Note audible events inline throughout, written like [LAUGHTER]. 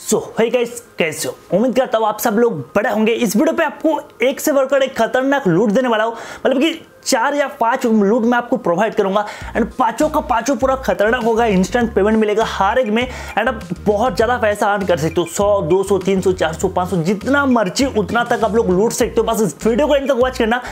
सो है गाइस कैसे हो? उम्मीद करता हूँ आप सब लोग बड़े होंगे। इस वीडियो पे आपको एक से बढ़कर एक खतरनाक लूट देने वाला हूँ। मतलब कि चार या पाँच लूट मैं आपको प्रोवाइड करूँगा। एंड पाँचों का पाँचों पूरा खतरनाक होगा इंस्टेंट पेमेंट मिलेगा हर एक में। एंड आप बहुत ज़्यादा पैसा अर्न कर सकते हो। सौ, दो सौ, तीन सौ, चार सौ, पाँच सौ, जितना मर्ज़ी उतना तक आप लोग लूट सकते हो। बस इस वीडियो को एंड तक वॉच करना।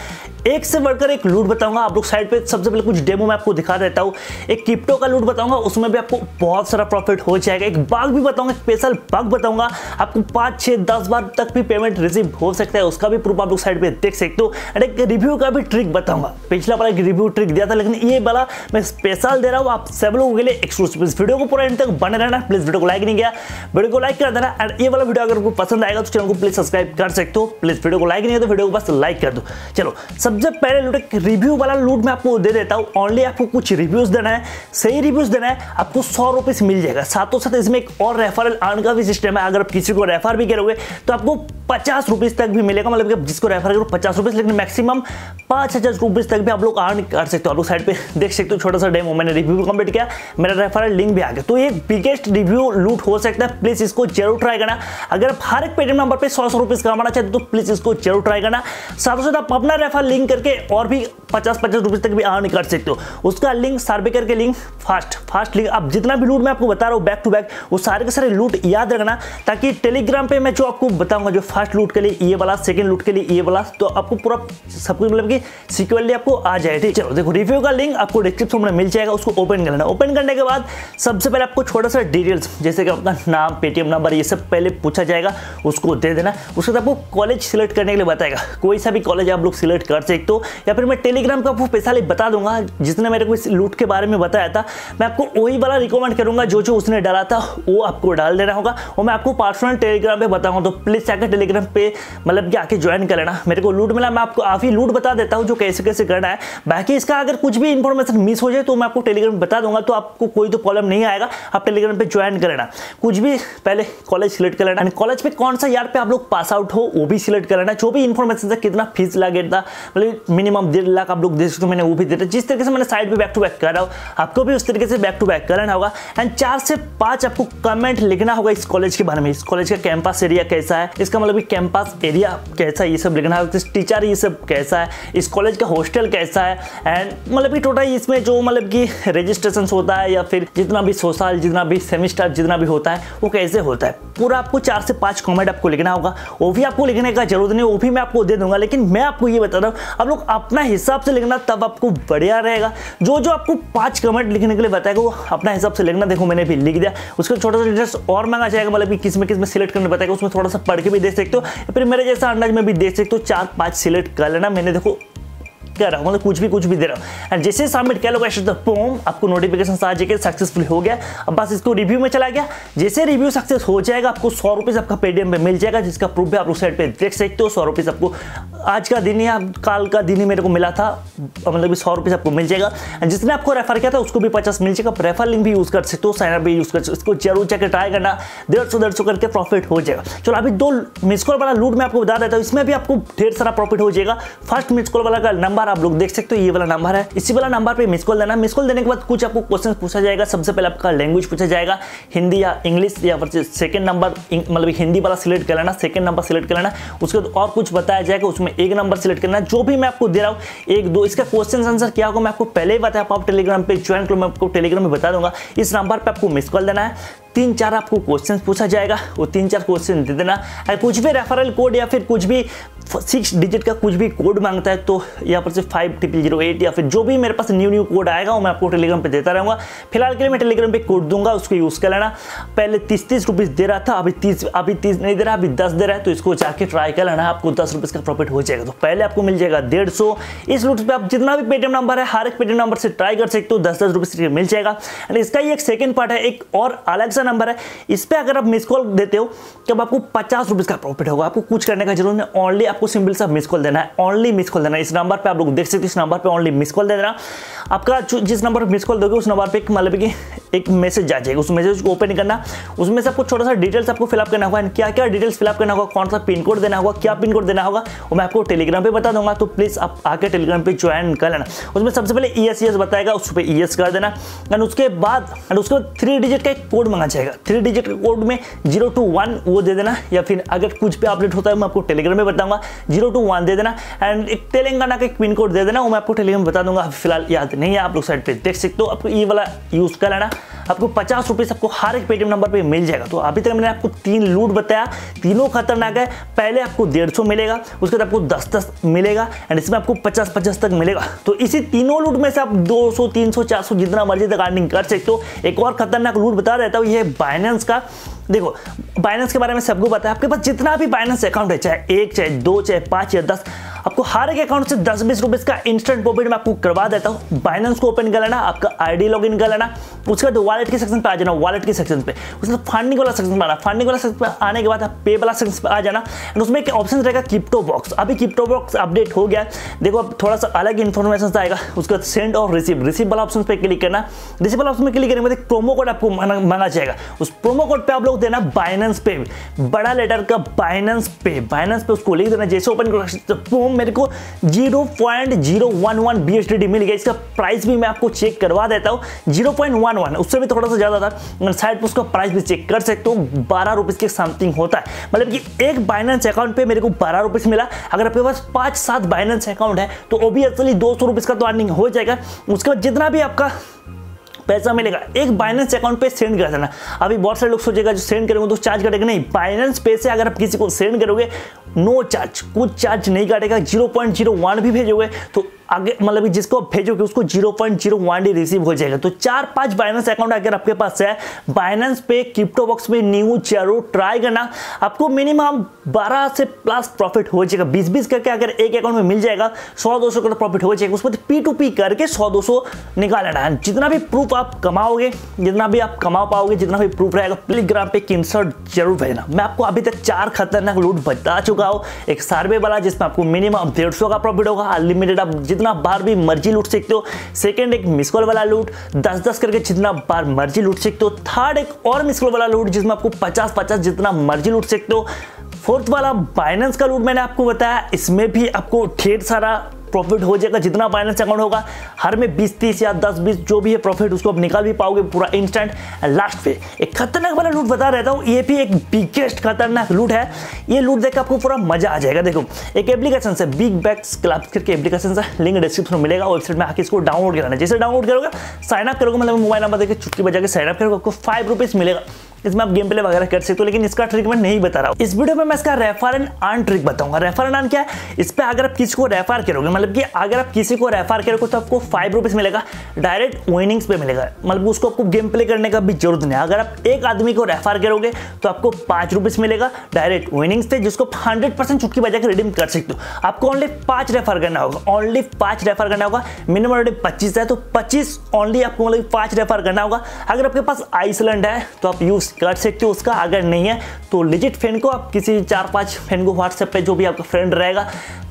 एक से बढ़कर एक लूट बताऊँगा। आप लोग साइड पे सबसे पहले कुछ डेमो मैं आपको दिखा देता हूँ। एक क्रिप्टो का लूट बताऊँगा, उसमें भी आपको बहुत सारा प्रॉफिट हो जाएगा। एक बाग भी बताऊँगा स्पेशल बाग बताऊँगा। आपको पाँच छः दस बार तक भी पेमेंट रिसीव हो सकता है, उसका भी प्रूफ आप लोग साइड पे देख सकते हो। एंड एक रिव्यू का भी ट्रिक बताऊँगा। पिछला वाला एक रिव्यू ट्रिक दिया था, लेकिन ये वाला मैं स्पेशल दे रहा हूँ आप सब लोगों के लिए एक्सक्लूसिव इस वीडियो को पूरा एंड तक बने रहना प्लीज़ वीडियो को लाइक नहीं किया। वीडियो को लाइक कर देना एंड ये वाला वीडियो अगर आपको पसंद आएगा तो चैनल को प्लीज़ सब्सक्राइब कर सकते हो। प्लीज़ वीडियो को लाइक नहीं है तो वीडियो को बस लाइक कर दो। चलो सबसे पहले लूट, एक रिव्यू वाला लूट मैं आपको दे देता हूँ। ऑनली आपको कुछ रिव्यूज़ देना है, सही रिव्यूज़ देना है, आपको सौ रुपीज़ मिल जाएगा। साथों साथ इसमें एक और रेफरल अर्न का भी सिस्टम है। अगर आप किसी को रेफर भी करोगे तो आपको पचास रुपीज़ तक भी मिलेगा। मतलब कि जिसको रेफर करो पचास रुपीज़ लेकिन मैक्सिमम पाँच हज़ार रुपीज़ तक भी आप लोग अर्न कर सकते हो। आप लोग साइड पे [LAUGHS] देख सकते हो, छोटा सा डेमो मैंने रिव्यू कंप्लीट किया। मेरा रेफरल लिंक भी आ गया। तो ये बिगेस्ट रिव्यू लूट हो सकता है। प्लीज़ इसको ज़रूर ट्राई करना। अगर आप हर एक पेटीएम नंबर पर सौ सौ रुपीज़ कमाना चाहते तो प्लीज़ इसको ज़रूर ट्राई करना। साथ ही साथ आप अपना रेफर लिंक करके और भी पचास पचास रुपीज़ तक भी अर्न कर सकते हो। उसका लिंक सर्वे करके लिंक फास्ट फास्ट लिंक आप जितना भी लूट मैं आपको बता रहा हूँ बैक टू बैक वो सारे के सारे लूट याद रखना ताकि टेलीग्राम पे मैं जो आपको बताऊँगा, जो फ़र्स्ट लूट के लिए, ये वाला सेकंड लूट के लिए, ये वाला तो आपको पूरा सब कुछ मतलब कि सिक्योरली आपको आ जाए, ठीक चलो, देखो रिव्यू का लिंक आपको डिस्क्रिप्शन में मिल जाएगा, उसको ओपन कर लेना। ओपन करने के बाद सबसे पहले आपको छोटा सा डिटेल्स जैसे कि आपका नाम पेटीएम नंबर ये सब पहले पूछा जाएगा, उसको दे देना। उसके बाद आपको कॉलेज सिलेक्ट करने के लिए बताएगा, कोई सा भी कॉलेज आप लोग सिलेक्ट कर सकते हो, या फिर मैं टेलीग्राम का आपको पैसा बता दूँगा, जिसने मेरे को इस लूट के बारे में बताया था। मैं आपको वही वाला रिकमेंड करूँगा जो जो उसने डाला था, वो आपको डाल देना होगा। और मैं आपको पर्सनल टेलीग्राम पे बताऊँगा तो प्लीज़ जाकर टेलीग्राम पे मतलब कि आके ज्वाइन कर लेना। मेरे को लूट मिला, मैं आपको काफ़ी लूट बता देता हूँ, जो कैसे कैसे करना है। बाकी इसका अगर कुछ भी इंफॉर्मेशन मिस हो जाए तो मैं आपको टेलीग्राम बता दूँगा तो आपको कोई तो प्रॉब्लम नहीं आएगा। आप टेलीग्राम पे ज्वाइन कर लेना। कुछ भी पहले कॉलेज सिलेक्ट कर लेना। कॉलेज पे कौन सा यार पे आप लोग पास आउट हो, वो भी सिलेक्ट कर लेना। जो भी इन्फॉर्मेशन था कितना फ़ीस लगेगा मतलब मिनिमम डेढ़ लाख आप लोग दे सकते हो, मैंने वो भी देता जिस तरीके से मैंने साइड पे बैक टू बैक कर रहा हूँ आपको भी उस तरीके से बैक टू बैक करना होगा। एंड चार से पाँच आपको कमेंट लिखना होगा इस कॉलेज के बारे में। इस कॉलेज का कैंपस एरिया कैसा है? इसका मतलब कैंपस एरिया कैसा है? ये सब लिखना होगा। टीचर ये सब कैसा है? इस कॉलेज का हॉस्टल कैसा है? एंड मतलब कि टोटल इसमें जो मतलब कि रजिस्ट्रेशन होता है या फिर जितना भी सोशल जितना भी सेमिस्टर जितना भी होता है, वो कैसे होता है? पूरा आपको चार से पाँच कॉमेंट आपको लिखना होगा। वो भी आपको लिखने का ज़रूरत नहीं, वो भी मैं आपको दे दूँगा, लेकिन मैं आपको ये बता रहा हूँ, आप लोग अपना हिसाब से लिखना, तब आपको बढ़िया रहेगा। जो जो आपको पाँच कमेंट लिखने के लिए बताएगा वो अपना हिसाब से लिखना, देखो मैंने भी लिख दिया। उसका छोटा सा डिटेल्स और मांगा जाएगा मतलब किसमें किसमें सिलेक्ट करने बताएगा उसमें थोड़ा सा पढ़ के भी देख सकते हो। फिर मेरे जैसा अंदाज में भी देख सकते हो, चार पाँच सिलेक्ट कर लेना। मैंने देखो कर रहा हूँ मतलब कुछ भी कुछ भी दे रहा हूँ। एंड जैसे सबमिट किया, लोग द फॉर्म आपको नोटिफिकेशन आ जाएगा सक्सेसफुल हो गया। अब बस इसको रिव्यू में चला गया। जैसे रिव्यू सक्सेस हो जाएगा, आपको सौ रुपीज़ आपका पेटीएम पे मिल जाएगा, जिसका प्रूफ भी आप लोग साइड पे देख सकते हो, सौ रुपीज़ आपको। आज का दिन या कल का दिन ही मेरे को मिला था मतलब सौ रुपीज़ आपको मिल जाएगा। एंड जिसने आपको रेफर किया था, उसको भी पचास मिल जाएगा। रेफर लिंक भी यूज़ कर सकते हो साइनअप भी यूज़ कर सकते हो। इसको ज़रूर जाकर ट्राई करना। डेढ़ सौ डेढ़ सौ करके प्रॉफिट हो जाएगा। चलो, अभी दो मिस कॉल वाला लूट मैं आपको बता देता हूँ। इसमें भी आपको ढेर सारा प्रॉफिट हो जाएगा। फ़र्स्ट मिस कॉल वाला का नंबर आप लोग देख सकते हो, ये वाला नंबर है। इसी वाला नंबर पे मिस कॉल देना। मिस कॉल देने के बाद कुछ आपको क्वेश्चन पूछा जाएगा। सबसे पहले आपका लैंग्वेज पूछा जाएगा। हिंदी या इंग्लिश या फिर सेकंड नंबर मतलब हिंदी वाला सिलेक्ट कर लेना। सेकंड नंबर सिलेक्ट कर लेना। उसके बाद और कुछ बताया जाएगा, उसमें एक नंबर सिलेक्ट करना। जो भी मैं आपको दे रहा हूँ, एक, दो, इसका क्वेश्चन आंसर क्या होगा, मैं आपको पहले ही बताया। आप टेलीग्राम पे ज्वाइन करो, मैं आपको टेलीग्राम में बता दूँगा। इस नंबर पे आपको मिस कॉल देना है। तीन, चार आपको क्वेश्चन पूछा जाएगा। वो तीन, चार क्वेश्चन दे देना। कुछ भी रेफरल कोड या फिर कुछ भी सिक्स डिजिट का कुछ भी कोड माँगता है तो यहाँ पर से फाइव ट्रिपल ज़ीरो एट या फिर जो भी मेरे पास न्यू न्यू कोड आएगा, वो मैं आपको टेलीग्राम पे देता रहूँगा। फ़िलहाल के लिए मैं टेलीग्राम पे कोड दूँगा, उसको यूज़ कर लेना। पहले तीस तीस रुपीज़ दे रहा था, अभी तीस अभी तीस नहीं दे रहा, अभी दस दे रहा है तो इसको जाके ट्राई कर लेना, आपको दस रुपीज़ का प्रॉफिट हो जाएगा। तो पहले आपको मिल जाएगा डेढ़ सौ। इस रूट पर आप जितना भी पेटीएम नंबर है, हर एक पेटीएम नंबर से ट्राई कर सकते हो, दस दस रुपये मिल जाएगा। एंड इसका ही एक सेकेंड पार्ट है, एक और अलग सा नंबर है। इस पर अगर आप मिस कॉल देते हो, तब आपको पचास रुपीज़ का प्रॉफिट होगा। आपको कुछ करने का ज़रूरत नहीं ओनली आपको सिंपल सा मिस कॉल देना है ओनली मिस कॉल देना है। इस नंबर पे आप लोग देख सकते हो, इस नंबर पे ओनली मिस कॉल दे देना। आपका जिस नंबर पर मिस कॉल दोगे, उस नंबर पे मतलब कि एक मैसेज आ जाएगा। उस मैसेज को ओपन करना। उसमें से आपको छोटा सा डिटेल्स आपको फिलअप करना होगा। क्या क्या डिटेल्स फिलअप करना होगा? कौन सा पिन कोड देना होगा? क्या पिन कोड देना होगा? वो मैं आपको टेलीग्राम पर बता दूँगा। तो प्लीज़ आप आके टेलीग्राम पे ज्वाइन कर लेना। उसमें सबसे पहले ई एस ई एस बताएगा। उस पर ई एस कर देना। एंड उसके बाद एंड उसके बाद थ्री डिजिट का एक कोड मंगा जाएगा। थ्री डिजिट का कोड में ज़ीरो टू वन वो दे देना। या फिर अगर कुछ पे अपडेट होता है, मैं आपको टेलीग्राम में बताऊँगा। ज़ीरो टू वन दे देना। एंड एक तेलंगाना का एक पिन कोड दे देना। वो मैं आपको टेलीग्राम बता दूँगा। फ़िलहाल याद नहीं है। आप लोग साइड पे देख सकते हो। आपको ये वाला यूज़ कर लेना। आपको पचास रुपीज़ आपको हर एक पेटीएम नंबर पे मिल जाएगा। तो अभी तक मैंने आपको तीन लूट बताया, तीनों खतरनाक है। पहले आपको डेढ़ सौ मिलेगा, उसके बाद आपको दस दस मिलेगा एंड इसमें आपको पचास पचास तक मिलेगा। तो इसी तीनों लूट में से आप दो सौ, तीन सौ, चार सौ जितना मर्ज़ी तक अर्निंग कर सकते हो। एक और खतरनाक लूट बता रहता हूँ, ये बाइनेंस का। देखो बाइनेंस के बारे में सबको पता है। आपके पास जितना भी बाइनेंस अकाउंट है, चाहे एक, चाहे दो, चाहे पाँच या दस आपको हर एक अकाउंट से दस बीस रुपीज़ का इंस्टेंट प्रॉफिट मैं आपको करवा देता हूँ। बाइनेंस को ओपन कर लेना, आपका आईडी लॉगिन कर लेना, उसके बाद वॉलेट के सेक्शन पे आ जाना वॉलेट के सेक्शन पे। उसके फंडिंग वाला सेक्शन पे आना। फंडिंग वाला सेक्शन पे आने के बाद पे वाला सेक्शन पे आ जाना। एंड उसमें एक ऑप्शन रहेगा क्रिप्टो बॉक्स अभी क्रिप्टो बॉक्स अपडेट हो गया। देखो, अब थोड़ा सा अलग इन्फॉर्मेशन आएगा। उसके बाद सेंड और रिसीव रिसीव वाला ऑप्शन पे क्लिक करना। रिसीव वाला ऑप्शन पे क्लिक करने के बाद प्रोमो कोड आपको मांगा जाएगा। उस प्रोमो कोड पे आप लोग देना बाइनेंस पे बड़ा लेटर का बाइनेंस पे बाइनेंस पे उसको लिख देना। जैसे ओपन करो मेरे को zero point zero one one B H D मिल गया। इसका प्राइस भी मैं आपको चेक करवा देता हूँ। ज़ीरो पॉइंट वन वन, उससे भी थोड़ा सा ज़्यादा था। साइड पर उसका प्राइस भी चेक कर सकते हो। बारह रुपीज़ के समथिंग होता है। मतलब कि एक बाइनेंस अकाउंट पे मेरे को बारह रुपीज़ मिला। अगर आपके पास पाँच सात बाइनेंस अकाउंट है तो ओबियसली दो सौ रुपीज़ का तो अर्निंग हो जाएगा। उसके बाद जितना भी आपका पैसा मिलेगा। एक बाइनेंस अकाउंट पे सेंड कर देना। अभी बहुत सारे लोग सोचेगा, जो सेंड करेंगे तो चार्ज कटेगा नहीं बाइनेंस पे से अगर आप किसी को सेंड करोगे नो चार्ज कुछ चार्ज नहीं काटेगा ज़ीरो पॉइंट ज़ीरो वन भी भेजोगे तो आगे मतलब जिसको आप भेजोगे, उसको zero point zero one D receive हो जाएगा। तो चार पाँच बाइनेंस अकाउंट अगर आपके पास है बाइनेंस पे क्रिप्टो बॉक्स में न्यू ज़रूर ट्राई करना। आपको मिनिमम 12 से प्लस प्रॉफिट हो जाएगा। 20 20 करके अगर एक अकाउंट में मिल जाएगा 100 200 का प्रॉफिट हो जाएगा। उसमें पी टू पी करके 100 200 निकाल लेना है जितना भी प्रूफ आप कमाओगे, जितना भी आप कमा पाओगे, जितना भी प्रूफ रहेगा टेलीग्राम पे इंसर्ट ज़रूर भेजना। मैं आपको अभी तक चार खतरनाक लूट बता चुका हूँ। एक सर्वे वाला, जिसमें आपको मिनिमम डेढ़ का प्रॉफिट होगा अनलिमिटेड आप जितना बार भी मर्ज़ी लूट सकते हो। सेकेंड एक मिसकॉल वाला लूट। दस दस करके जितना बार मर्ज़ी लूट सकते हो। थर्ड एक और मिसकॉल वाला लूट जिसमें आपको पचास पचास जितना मर्ज़ी लूट सकते हो। फोर्थ वाला बाइनेंस का लूट मैंने आपको बताया। इसमें भी आपको ढेर सारा प्रॉफिट हो जाएगा, जितना बाइनेंस अकाउंट होगा, हर में 20 30 या 10 20 जो भी है प्रॉफिट उसको आप निकाल भी पाओगे पूरा इंस्टेंट लास्ट पे, एक खतरनाक वाला लूट बता रहता हूँ, ये भी एक बिगेस्ट खतरनाक लूट है। ये लूट देख आपको पूरा मज़ा आ जाएगा। देखो, एक एप्लीकेशन से बिग बैक्स क्लब करके एप्लीकेशन से लिंक डिस्क्रिप्शन में मिलेगा वेबसाइट में आके इसको डाउनलोड कराना जैसे डाउनलोड करोगे साइन अप करोगे मतलब मोबाइल नंबर देकर चुटकी बजा के साइन अप करोगे, आपको फाइव रुपीज़ मिलेगा। इसमें आप गेम प्ले वगैरह कर सकते हो, लेकिन इसका ट्रिक मैं नहीं बता रहा हूँ। इस वीडियो में मैं इसका रेफर एंड अर्न ट्रिक बताऊँगा। रेफर एंड अर्न क्या है? इस पर अगर आप किसी को रेफर करोगे मतलब कि अगर आप किसी को रेफर करोगे तो आपको फाइव रुपीज़ मिलेगा डायरेक्ट विनिंग्स पे मिलेगा। मतलब उसको आपको गेम प्ले करने का भी ज़रूरत नहीं अगर आप एक आदमी को रेफर करोगे तो आपको पाँच रुपीज़ मिलेगा डायरेक्ट विनिंग्स पे, जिसको हंड्रेड परसेंट चुटकी बजा के रिडीम कर सकते हो। आपको ओनली पाँच रेफर करना होगा। ओनली पाँच रेफर करना होगा। मिनिमम रेडिंग पच्चीस है तो पच्चीस ओनली आपको मतलब पाँच रेफर करना होगा। अगर आपके पास आइसलैंड है तो आप यूज़ कर सकते हो, उसका अगर नहीं है तो लिजिट फ्रेंड को आप किसी चार पाँच फ्रेंड को व्हाट्सएप पे जो भी आपका फ्रेंड रहेगा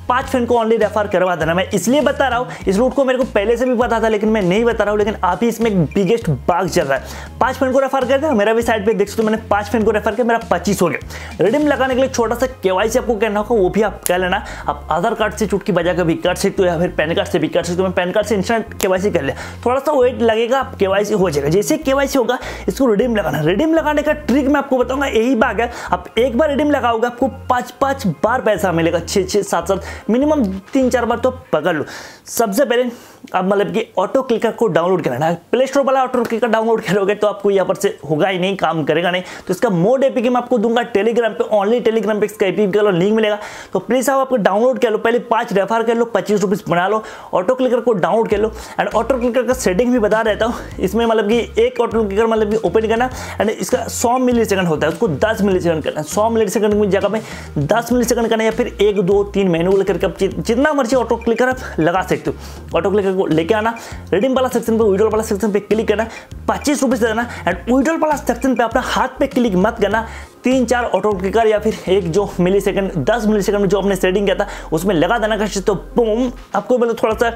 पाँच फ्रेंड को ऑनली रेफर करवा देना। मैं इसलिए बता रहा हूँ, इस रूट को मेरे को पहले से भी पता था, लेकिन मैं नहीं बता रहा हूँ, लेकिन आप ही इसमें बिगेस्ट बाग चल रहा है। पाँच फ्रेंड को रेफर कर दिया मेरा भी साइड पे देख सकते मैंने पाँच फ्रेंड को रेफर किया, मेरा पच्चीस हो गया। रिडीम लगाने के लिए छोटा सा केवाईसी आपको कहना होगा, वो भी आप कह लेना। आप आधार कार्ड से चुटकी बजा कर भी कर सकते हो या फिर पैन कार्ड से भी कर सकते हो मैं पैन कार्ड से इंस्टेंट के कर लिया। थोड़ा सा वेट लगेगा, आप के हो जाएगा। जैसे के होगा, इसको रिडीम लगाना रिडीम लगाने का ट्रिक मैं आपको बताऊँगा, यही बाग है। आप एक बार रिडीम लगाओगे, आपको पाँच पाँच बार पैसा मिलेगा छः छः सात सात मिनिमम तीन चार बार तो पकड़ लो। सबसे पहले अब मतलब कि ऑटो क्लिकर को डाउनलोड करना है प्ले स्टोर वाला ऑटो क्लिकर डाउनलोड करोगे तो आपको यहाँ पर से होगा ही नहीं, काम करेगा नहीं। तो इसका मोड एपी मैं आपको दूँगा टेलीग्राम पे ओनली टेलीग्राम पे इसका एपी का लिंक मिलेगा। तो प्लीज़ आप आपको डाउनलोड कर लो। पहले पाँच रेफर कर लो, पच्चीस रुपीज़ बना लो। ऑटो क्लिकर को डाउनलोड कर लो। एंड ऑटो क्लिकर का सेटिंग भी बता देता हूँ। इसमें मतलब कि एक ऑटो क्लिकर मतलब कि ओपन करना एंड इसका सौ मिली सेकंड होता है। उसको दस मिली सेकंड करना सौ मिली सेकंड की जगह में दस मिली सेकंड करना या फिर एक, दो, तीन मैनुअल करके आप जितना मर्ज़ी ऑटो क्लिकर आप लगा सकते हो। ऑटो क्लिकर को लेके आना। रिडीम वाला सेक्शन पे विड्रॉल वाला सेक्शन पे क्लिक करना। पच्चीस रुपये से देना। एंड विड्रॉल वाला सेक्शन पे अपना हाथ पे क्लिक मत करना। तीन चार ऑटो क्लिकर या फिर एक जो मिली सेकंड दस मिली सेकंड में जो आपने सेटिंग किया था, उसमें लगा देना का तो बूम आपको मतलब थोड़ा सा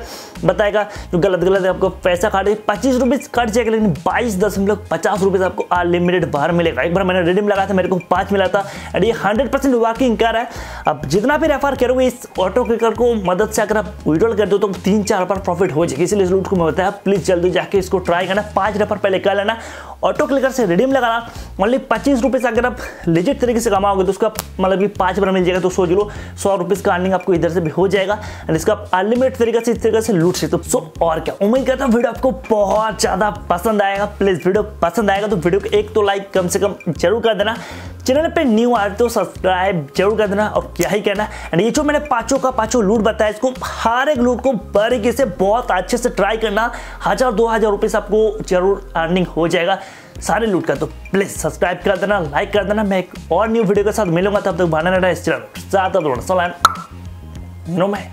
बताएगा, जो गलत गलत है, आपको पैसा काट काटे पच्चीस रुपीज़ कट जाएगा, लेकिन बाईस दशमलव पचास रुपीज़ आपको अनलिमिटेड बाहर मिलेगा। एक बार मैंने रिडीम लगाया था, मेरे को पाँच मिला था एंड ये हंड्रेड परसेंट वर्किंग कर रहा है। अब जितना भी रेफर करोगे, इस ऑटो क्लिकर को मदद से अगर आप विड्रॉल कर दो तो तीन चार बार प्रॉफिट हो जाएगी। इसलिए इस लूट को मैं बताया प्लीज़ जल्दी जाके इसको ट्राई करना, पाँच रेफर पहले कर लेना ऑटो क्लिकर से रिडीम लगाना ओनली पच्चीस रुपीज़ अगर आप लिजिट तरीके से कमाओगे तो उसका मतलब कि पाँच बार मिल जाएगा तो सोच लो, सौ रुपीज़ का अर्निंग आपको इधर से भी हो जाएगा एंड इसका आप अनलिमिटेड तरीके से, इस तरीके से लूट सकते हो सो और क्या? उम्मीद करता हूँ वीडियो आपको बहुत ज़्यादा पसंद आएगा। प्लीज़ वीडियो पसंद आएगा तो वीडियो को एक तो लाइक कम से कम ज़रूर कर देना। चैनल पे न्यू आए तो सब्सक्राइब ज़रूर कर देना और क्या ही कहना। एंड ये जो मैंने पाँचों का पाँचों लूट बताया, इसको हर एक लूट को बारीकी से बहुत अच्छे से ट्राई करना। हज़ार, दो हज़ार रुपये से आपको ज़रूर अर्निंग हो जाएगा। सारे लूट का तो प्लीज़ सब्सक्राइब कर देना लाइक कर देना। मैं एक और न्यू वीडियो के साथ मिलूँगा, तब तक बनाना इस चैनल साथ। नो मैं।